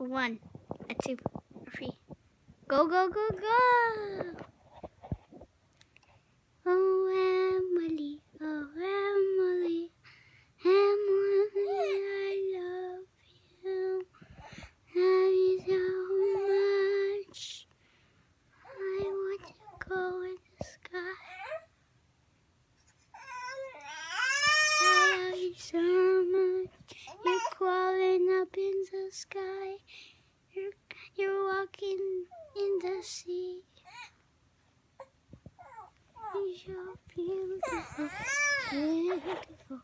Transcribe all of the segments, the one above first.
A one, a two, a three. Go, go, go, go! Oh, Emily, oh, Emily, Emily, I love you. Love you so much. I want to go in the sky. I love you so much. You're crawling up in the sky. Walking in the sea. You're beautiful, beautiful.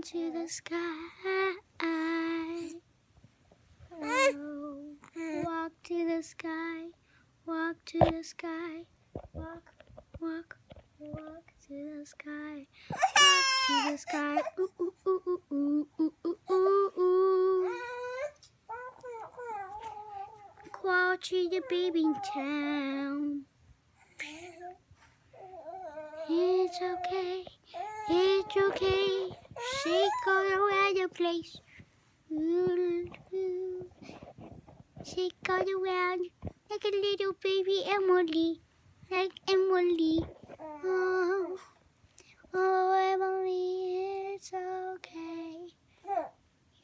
into the sky. Oh, walk to the sky, walk to the sky, walk, walk, walk to the sky, walk to the sky. Ooh, ooh, ooh, ooh, ooh, ooh, ooh, ooh. Quail to the baby town. It's okay. Place. Shake all around like a little baby Emily. Like Emily. Oh, oh Emily, it's okay.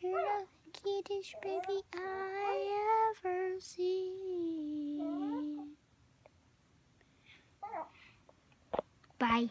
You're the cutest baby I ever seen. Bye.